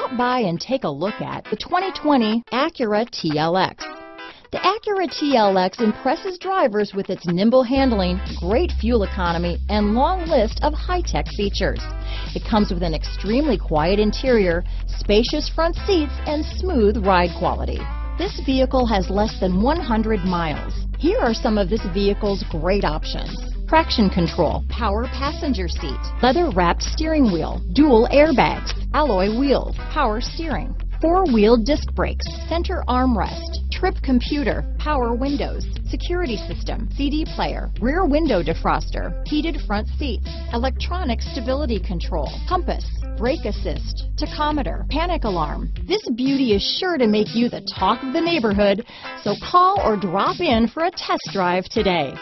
Stop by and take a look at the 2020 Acura TLX. The Acura TLX impresses drivers with its nimble handling, great fuel economy, and long list of high-tech features. It comes with an extremely quiet interior, spacious front seats, and smooth ride quality. This vehicle has less than 100 miles. Here are some of this vehicle's great options traction control, power passenger seat, leather wrapped steering wheel, dual airbags, alloy wheels, power steering, four-wheel disc brakes, center armrest, trip computer, power windows, security system, CD player, rear window defroster, heated front seats, electronic stability control, compass, brake assist, tachometer, panic alarm. This beauty is sure to make you the talk of the neighborhood, so call or drop in for a test drive today.